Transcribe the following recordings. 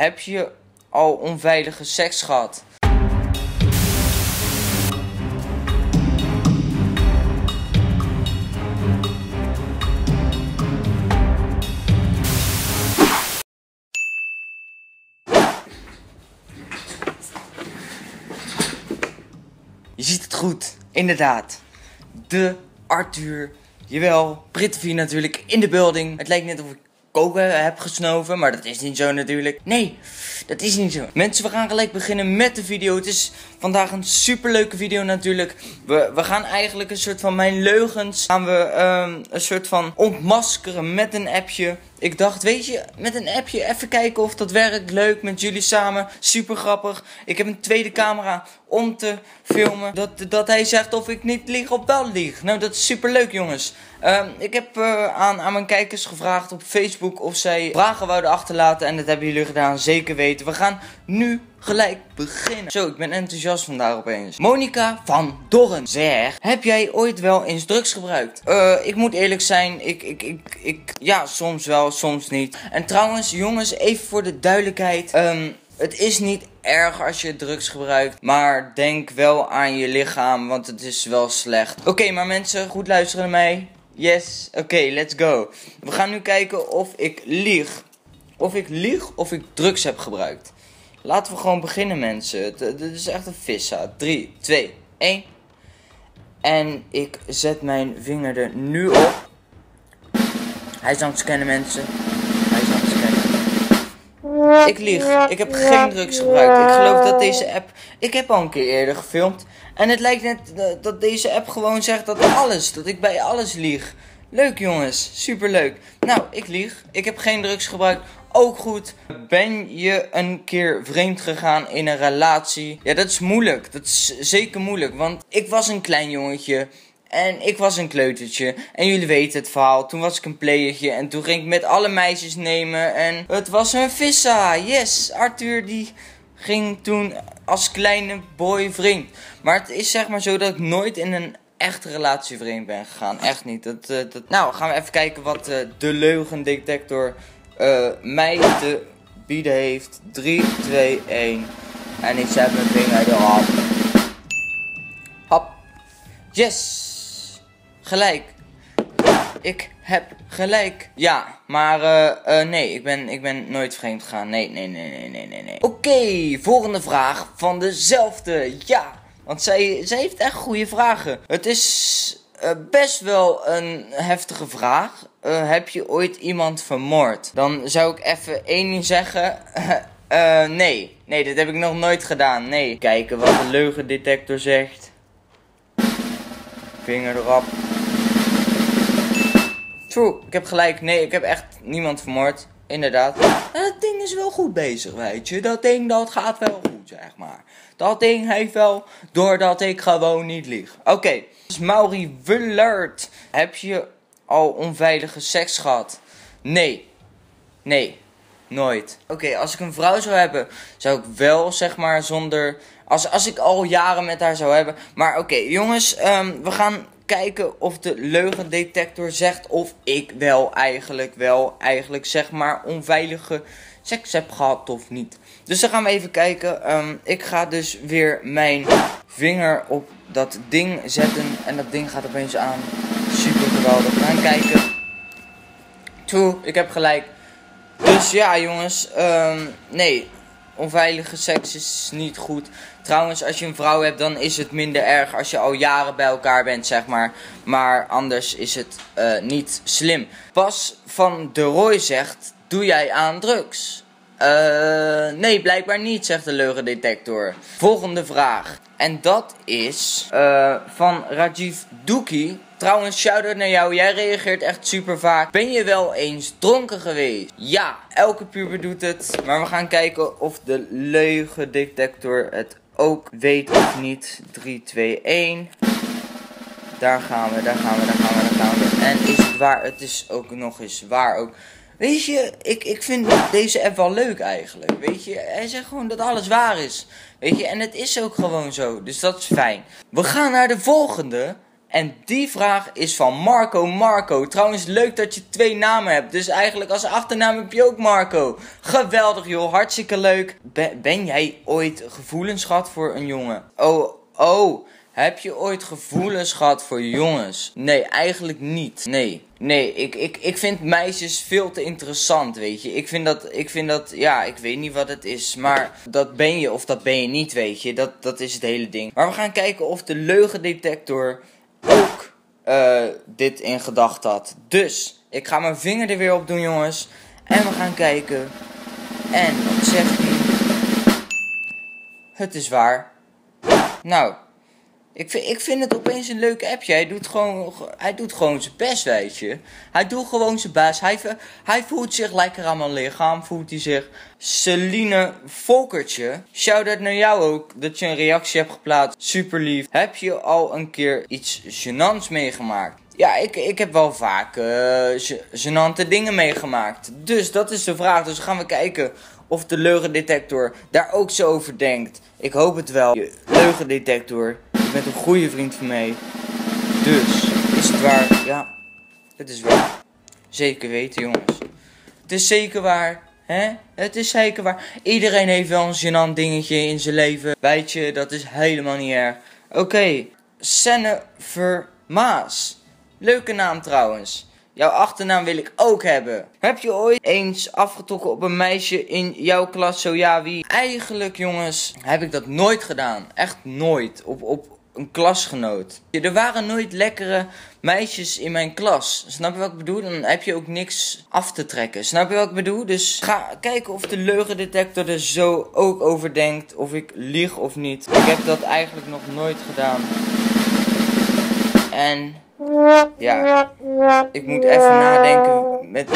Heb je al onveilige seks gehad? Je ziet het goed, inderdaad. De Arthur, jawel, Brittavie natuurlijk in de building. Het lijkt net of ik koken heb gesnoven, maar dat is niet zo natuurlijk. Nee, dat is niet zo. Mensen, we gaan gelijk beginnen met de video. Het is vandaag een superleuke video natuurlijk. We, we gaan eigenlijk een soort van mijn leugens gaan we ehm, een soort van ontmaskeren met een appje. Ik dacht, weet je, met een appje even kijken of dat werkt. Leuk met jullie samen. Super grappig. Ik heb een tweede camera om te filmen. Dat, dat hij zegt of ik niet lieg of wel lieg. Nou, dat is super leuk, jongens. Ehm, ik heb uh, aan, aan mijn kijkers gevraagd op Facebook of zij vragen wouden achterlaten. En dat hebben jullie gedaan, zeker weten. We gaan nu gelijk beginnen. Zo, ik ben enthousiast vandaag opeens. Monika van Dorren zeg, heb jij ooit wel eens drugs gebruikt? Uh, ik moet eerlijk zijn, ik, ik, ik, ik, ja, soms wel, soms niet. En trouwens, jongens, even voor de duidelijkheid. Um, het is niet erg als je drugs gebruikt, maar denk wel aan je lichaam, want het is wel slecht. Oké, maar mensen, goed luisteren naar mij. Yes, oké, let's go. We gaan nu kijken of ik lieg. Of ik lieg of ik drugs heb gebruikt. Laten we gewoon beginnen, mensen. Dit is echt een vissa. 3, 2, 1. En ik zet mijn vinger er nu op. Hij is aan het scannen, mensen. Hij is scannen. Ik lieg. Ik heb geen drugs gebruikt. Ik geloof dat deze app. Ik heb al een keer eerder gefilmd. En het lijkt net dat deze app gewoon zegt dat alles. Dat ik bij alles lieg. Leuk jongens, superleuk. Nou, ik lieg. Ik heb geen drugs gebruikt. Ook goed. Ben je een keer vreemd gegaan in een relatie? Ja, dat is moeilijk. Dat is zeker moeilijk. Want ik was een klein jongetje. En ik was een kleutertje. En jullie weten het verhaal. Toen was ik een playertje. En toen ging ik met alle meisjes nemen. En het was een vissa. Yes, Arthur die ging toen als kleine boy vreemd. Maar het is zeg maar zo dat ik nooit in een echte relatie vreemd ben gegaan. Echt niet. Dat, uh, dat... Nou, gaan we even kijken wat uh, de leugendetector uh, mij te bieden heeft. 3, 2, 1. En ik zet mijn vinger erop. Hop. Yes. Gelijk. Ik heb gelijk. Ja, maar uh, uh, nee, ik ben, ik ben nooit vreemd gegaan. Nee, nee, nee, nee, nee, nee. nee. Oké, volgende vraag van dezelfde. Ja, want zij, zij heeft echt goede vragen. Het is best wel een heftige vraag. Uh, heb je ooit iemand vermoord? Dan zou ik even één ding zeggen. Uh, nee, nee, dat heb ik nog nooit gedaan. Nee. Kijken wat de leugendetector zegt. Vinger erop. True, ik heb gelijk. Nee, ik heb echt niemand vermoord. Inderdaad. En dat ding is wel goed bezig, weet je. Dat ding, dat gaat wel goed, zeg maar. Dat ding heeft wel, doordat ik gewoon niet lieg. Oké, okay. dus Mauri Willard. Heb je al onveilige seks gehad? Nee. Nee. Nooit. Oké, als ik een vrouw zou hebben, zou ik wel, zeg maar, zonder... Als, als ik al jaren met haar zou hebben. Maar oké, jongens, um, we gaan kijken of de leugendetector zegt of ik wel eigenlijk wel eigenlijk zeg maar onveilige seks heb gehad of niet. Dus dan gaan we even kijken. Um, ik ga dus weer mijn vinger op dat ding zetten en dat ding gaat opeens aan. Geweldig. Kijken. Toe, ik heb gelijk. Dus ja jongens, um, nee, onveilige seks is niet goed. Trouwens, als je een vrouw hebt, dan is het minder erg als je al jaren bij elkaar bent, zeg maar. Maar anders is het uh, niet slim. Pas van de Roy zegt, doe jij aan drugs? Uh, nee, blijkbaar niet, zegt de leugendetector. Volgende vraag. En dat is uh, van Rajiv Doeki. Trouwens, shout-out naar jou. Jij reageert echt super vaak. Ben je wel eens dronken geweest? Ja, elke puber doet het. Maar we gaan kijken of de leugendetector het ook weet of niet. 3, 2, 1. Daar gaan we, daar gaan we, daar gaan we, daar gaan we. En is het waar? Het is ook nog eens waar ook. Weet je, ik, ik vind deze app wel leuk eigenlijk. Weet je, hij zegt gewoon dat alles waar is. Weet je, en het is ook gewoon zo. Dus dat is fijn. We gaan naar de volgende. En die vraag is van Marco Marco. Trouwens, leuk dat je twee namen hebt. Dus eigenlijk als achternaam heb je ook Marco. Geweldig joh, hartstikke leuk. ben jij ooit gevoelens gehad voor een jongen? Oh, oh. Heb je ooit gevoelens gehad voor jongens? Nee, eigenlijk niet. Nee. Nee, ik, ik, ik vind meisjes veel te interessant, weet je. Ik vind dat, ik vind dat, ja, ik weet niet wat het is. Maar dat ben je of dat ben je niet, weet je. Dat, dat is het hele ding. Maar we gaan kijken of de leugendetector ook uh, dit in gedachten had. Dus, ik ga mijn vinger er weer op doen, jongens. En we gaan kijken. En, wat zegt hij? Het is waar. Nou, ik vind, ik vind het opeens een leuk appje. Hij doet gewoon, hij doet gewoon zijn best, weet je. Hij doet gewoon zijn best. Hij, hij voelt zich lekker aan mijn lichaam. Voelt hij zich. Celine Volkertje. Shout-out naar jou ook. Dat je een reactie hebt geplaatst. Super lief. Heb je al een keer iets gênants meegemaakt? Ja, ik, ik heb wel vaak uh, gênante dingen meegemaakt. Dus dat is de vraag. Dus gaan we kijken of de leugendetector daar ook zo over denkt. Ik hoop het wel. Leugendetector bent een goede vriend van mij. Dus, is het waar? Ja, het is waar. Zeker weten, jongens. Het is zeker waar. Hè? Het is zeker waar. Iedereen heeft wel een gênant dingetje in zijn leven. Weet je, dat is helemaal niet erg. Oké, okay. Vermaas. Leuke naam trouwens. Jouw achternaam wil ik ook hebben. Heb je ooit eens afgetrokken op een meisje in jouw klas? Zo ja, wie? Eigenlijk, jongens, heb ik dat nooit gedaan. Echt nooit. Op, op, een klasgenoot. Er waren nooit lekkere meisjes in mijn klas. Snap je wat ik bedoel? Dan heb je ook niks af te trekken. Snap je wat ik bedoel? Dus ga kijken of de leugendetector er zo ook over denkt. Of ik lieg of niet. Ik heb dat eigenlijk nog nooit gedaan. En ja, ik moet even nadenken met...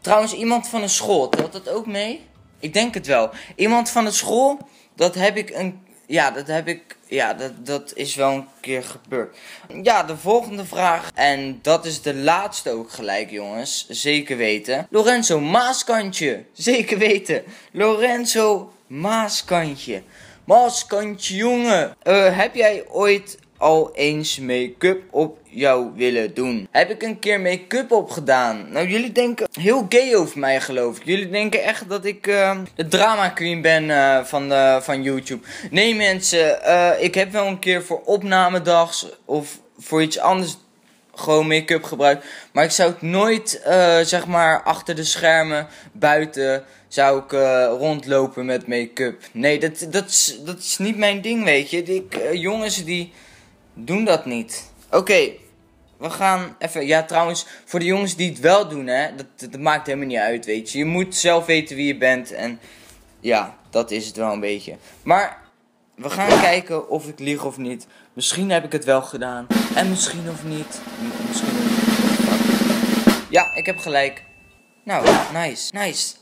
Trouwens, iemand van een school, telt dat ook mee? Ik denk het wel. Iemand van de school, dat heb ik een ja, dat heb ik. Ja, dat, dat is wel een keer gebeurd. Ja, de volgende vraag. En dat is de laatste ook gelijk, jongens. Zeker weten. Lorenzo Maaskantje. Zeker weten. Lorenzo Maaskantje. Maaskantje, jongen. Uh, heb jij ooit al eens make-up op jou willen doen. Heb ik een keer make-up opgedaan? Nou, jullie denken heel gay over mij, geloof ik. Jullie denken echt dat ik uh, de drama queen ben uh, van, van YouTube. Nee, mensen, uh, ik heb wel een keer voor opnamedags of voor iets anders gewoon make-up gebruikt. Maar ik zou het nooit, zeg maar, achter de schermen, buiten, zou ik rondlopen met make-up. Nee, dat, dat, is, dat is niet mijn ding, weet je. Jongens die doen dat niet. Oké, we gaan even. Ja, trouwens, voor de jongens die het wel doen, hè, dat, dat maakt helemaal niet uit, weet je. Je moet zelf weten wie je bent en ja, dat is het wel een beetje. Maar we gaan kijken of ik lieg of niet. Misschien heb ik het wel gedaan en misschien of niet. Misschien of niet. Ja, ik heb gelijk. Nou, nice, nice.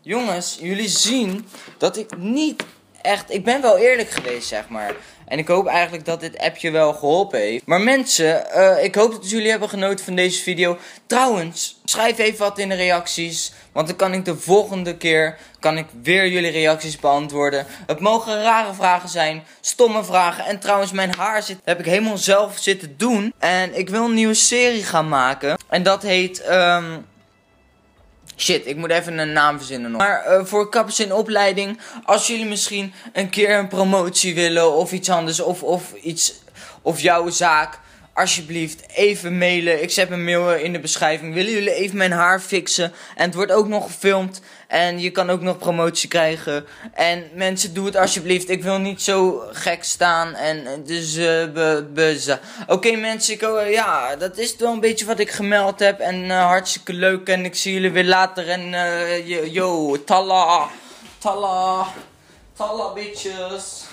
Jongens, jullie zien dat ik niet echt. Ik ben wel eerlijk geweest, zeg maar. En ik hoop eigenlijk dat dit appje wel geholpen heeft. Maar mensen, uh, ik hoop dat jullie hebben genoten van deze video. Trouwens, schrijf even wat in de reacties. Want dan kan ik de volgende keer kan ik weer jullie reacties beantwoorden. Het mogen rare vragen zijn, stomme vragen. En trouwens, mijn haar zit, heb ik helemaal zelf zitten doen. En ik wil een nieuwe serie gaan maken. En dat heet... Um, Shit, ik moet even een naam verzinnen nog. Maar uh, voor kappers in opleiding, als jullie misschien een keer een promotie willen of iets anders of, of iets, of jouw zaak alsjeblieft even mailen. Ik zet mijn mail in de beschrijving. Willen jullie even mijn haar fixen? En het wordt ook nog gefilmd. En je kan ook nog promotie krijgen. En mensen, doe het alsjeblieft. Ik wil niet zo gek staan. En dus, uh, Oké mensen, ik, uh, ja, dat is wel een beetje wat ik gemeld heb. En uh, hartstikke leuk. En ik zie jullie weer later. En uh, yo, talla, talla, talla bitches.